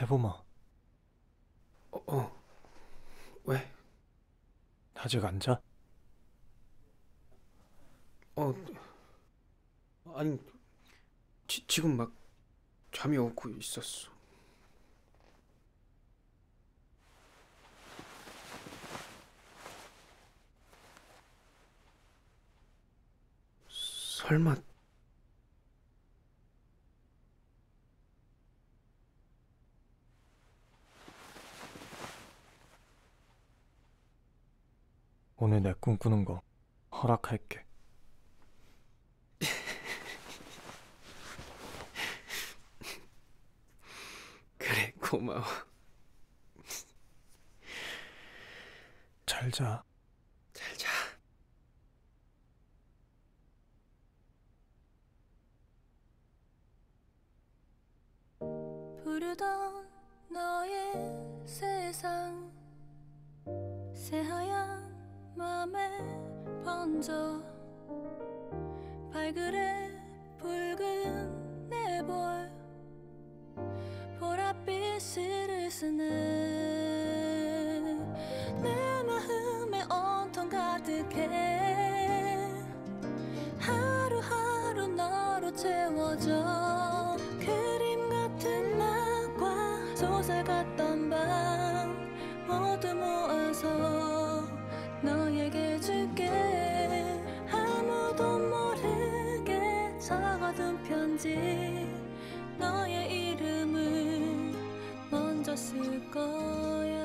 해보마. 어, 어. 왜? 아직 안 자? 어. 아니, 지, 지금 막 잠이 오고 있었어. 설마 오늘 내 꿈꾸는 거 허락할게. 그래 고마워. 잘 자. 잘 자. 부르던 너의 세상 새하얀 맘에 번져 발그레 붉은 내볼 보랏빛을 쓰네 내 마음에 온통 가득해 하루하루 너로 채워져 적어둔 편지. 너의 이름을 먼저 쓸 거야